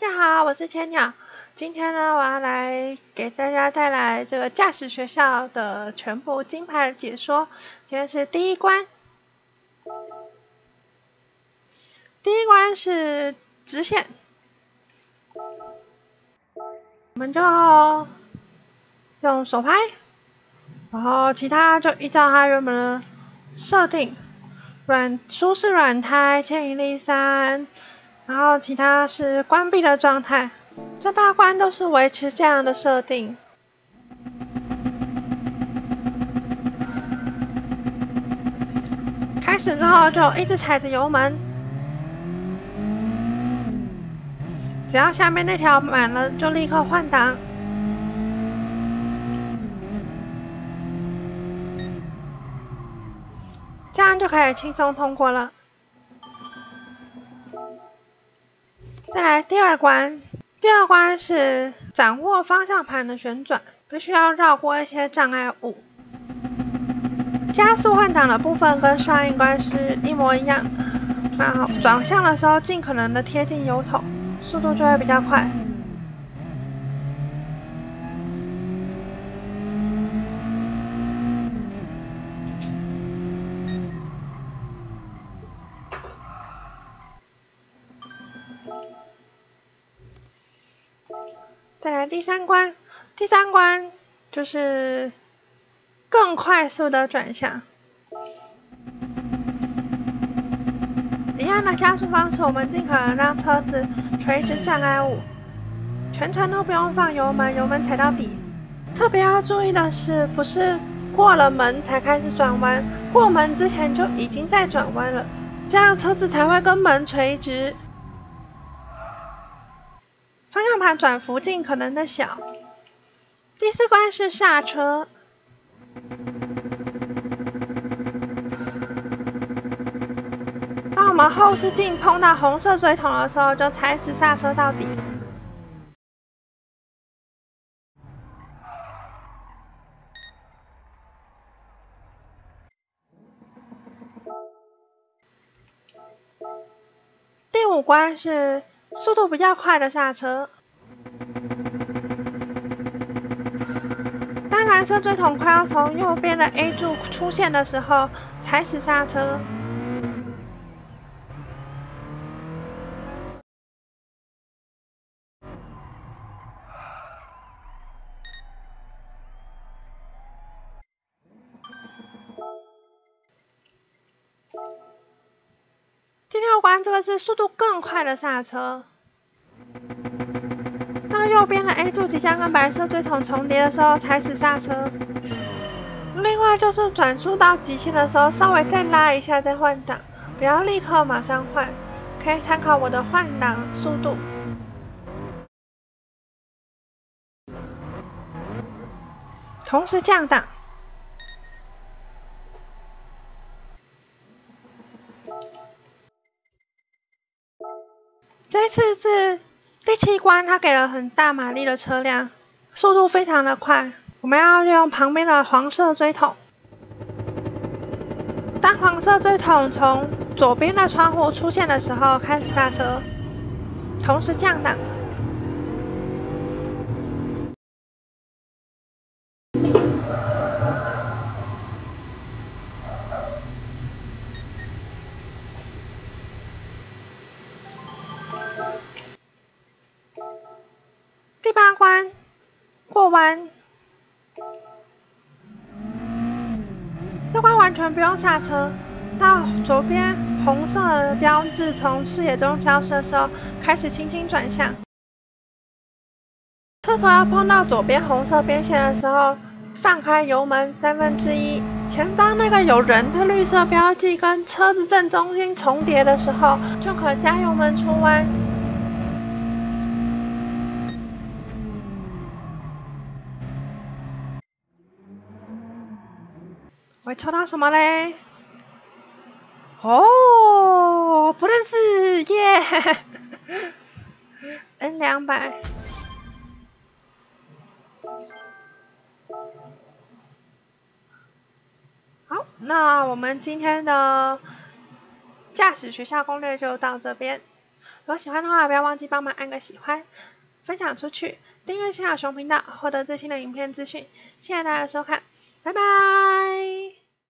大家好我是千鸟。今天呢，我要来给大家带来这个驾驶学校的全部金牌解说。今天是第一关，第一关是直线，我们就用手拍，然后其他就依照它原本的设定，软舒适软胎，牵引力三。然后其他是关闭的状态，这八关都是维持这样的设定。开始之后就一直踩着油门，只要下面那条满了就立刻换挡，这样就可以轻松通过了。再来第二关，第二关是掌握方向盘的旋转，必须要绕过一些障碍物。加速换挡的部分跟上一关是一模一样，然后转向的时候尽可能的贴近油桶，速度就会比较快。来第三关，第三关就是更快速的转向。一样的加速方式，我们尽可能让车子垂直障碍物，全程都不用放油门，油门踩到底。特别要注意的是，不是过了门才开始转弯，过门之前就已经在转弯了，这样车子才会跟门垂直。方向盘转幅尽可能的小。第四关是刹车。当我们后视镜碰到红色锥筒的时候，就踩死刹车到底。第五关是。速度比较快的刹车，当蓝色锥桶快要从右边的 A 柱出现的时候，踩死刹车。关这个是速度更快的刹车，当右边的 A 柱即将跟白色锥筒重叠的时候踩死刹车。另外就是转速到极限的时候，稍微再拉一下再换挡，不要立刻马上换，可以参考我的换挡速度。同时降档。这次是第七关，他给了很大马力的车辆，速度非常的快。我们要利用旁边的黄色锥筒，当黄色锥筒从左边的窗户出现的时候，开始刹车，同时降档。过弯，这关完全不用下车。到左边红色的标志从视野中消失的时候，开始轻轻转向。车头要碰到左边红色边线的时候，放开油门三分之一。前方那个有人的绿色标记跟车子正中心重叠的时候，就可加油门出弯。会抽到什么嘞？哦，不认识耶！N 两百。好，那我们今天的驾驶学校攻略就到这边。如果喜欢的话，不要忘记帮忙按个喜欢。分享出去，订阅新老熊频道，获得最新的影片资讯。谢谢大家的收看，拜拜。